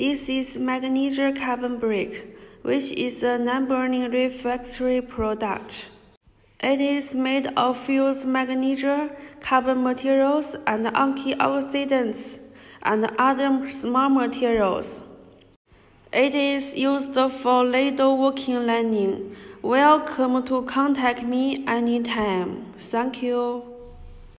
This is magnesium carbon brick, which is a non-burning refractory product. It is made of fused magnesium, carbon materials, and antioxidants, and other small materials. It is used for ladle working lining. Welcome to contact me anytime. Thank you.